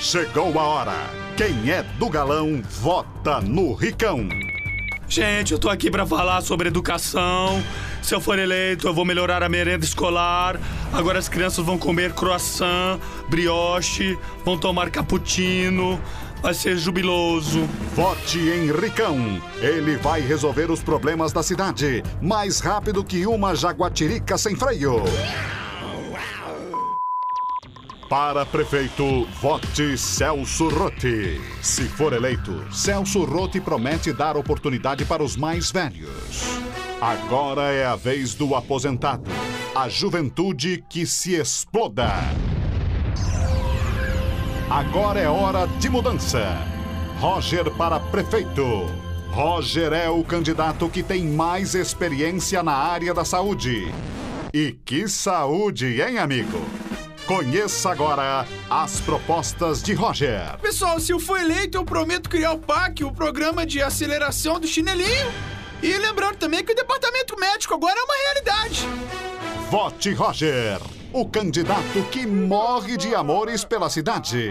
Chegou a hora. Quem é do galão, vota no Ricão. Gente, eu tô aqui pra falar sobre educação. Se eu for eleito, eu vou melhorar a merenda escolar. Agora as crianças vão comer croissant, brioche, vão tomar cappuccino. Vai ser jubiloso. Vote em Ricão. Ele vai resolver os problemas da cidade mais rápido que uma jaguatirica sem freio. Para prefeito, vote Celso Rotti. Se for eleito, Celso Rotti promete dar oportunidade para os mais velhos. Agora é a vez do aposentado. A juventude que se exploda. Agora é hora de mudança. Roger para prefeito. Roger é o candidato que tem mais experiência na área da saúde. E que saúde, hein, amigo? Conheça agora as propostas de Roger. Pessoal, se eu for eleito, eu prometo criar o PAC, o programa de aceleração do chinelinho. E lembrando também que o departamento médico agora é uma realidade. Vote Roger, o candidato que morre de amores pela cidade.